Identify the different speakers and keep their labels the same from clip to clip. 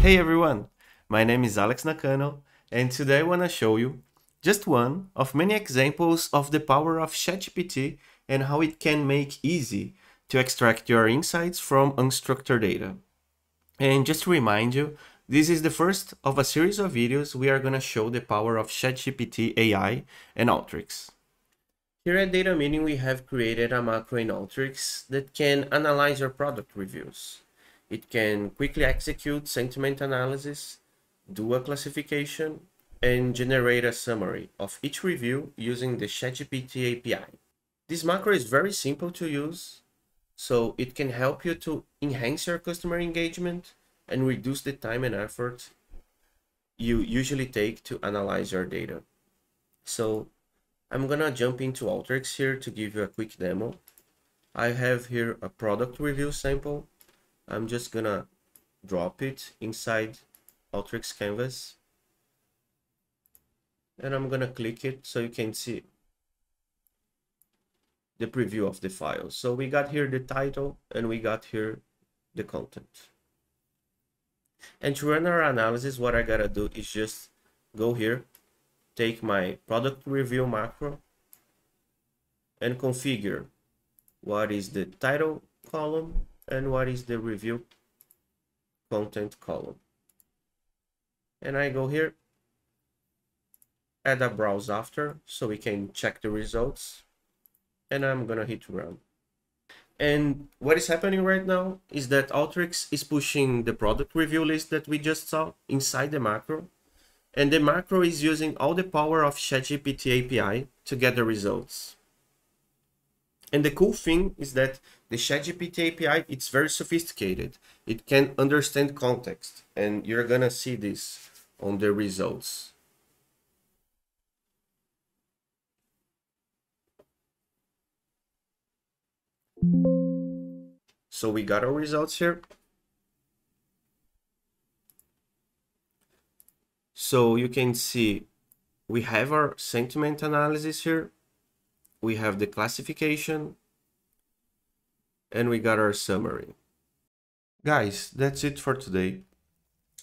Speaker 1: Hey everyone, my name is Alex Nakano and today I want to show you just one of many examples of the power of ChatGPT and how it can make easy to extract your insights from unstructured data. And just to remind you, this is the first of a series of videos we are going to show the power of ChatGPT AI and Alteryx. Here at Data Meaning, we have created a macro in Alteryx that can analyze your product reviews. It can quickly execute sentiment analysis, do a classification, and generate a summary of each review using the ChatGPT API. This macro is very simple to use, so it can help you to enhance your customer engagement and reduce the time and effort you usually take to analyze your data. So I'm gonna jump into Alteryx here to give you a quick demo. I have here a product review sample. I'm just gonna drop it inside Alteryx canvas. And I'm gonna click it so you can see the preview of the file. So we got here the title and we got here the content. And to run our analysis, what I gotta do is just go here, take my product review macro and configure what is the title column and what is the review content column. And I go here, add a browse after so we can check the results and I'm gonna hit run. And what is happening right now is that Alteryx is pushing the product review list that we just saw inside the macro. And the macro is using all the power of ChatGPT API to get the results. And the cool thing is that the ChatGPT API, it's very sophisticated. It can understand context and you're gonna see this on the results. So we got our results here. So you can see we have our sentiment analysis here. We have the classification and we got our summary. Guys, that's it for today.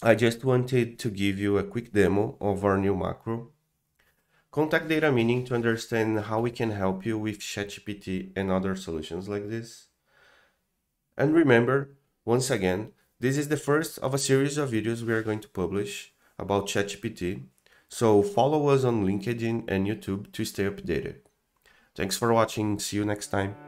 Speaker 1: I just wanted to give you a quick demo of our new macro. Contact data meaning to understand how we can help you with ChatGPT and other solutions like this. And remember, once again, this is the first of a series of videos we are going to publish about ChatGPT. So follow us on LinkedIn and YouTube to stay updated. Thanks for watching. See you next time.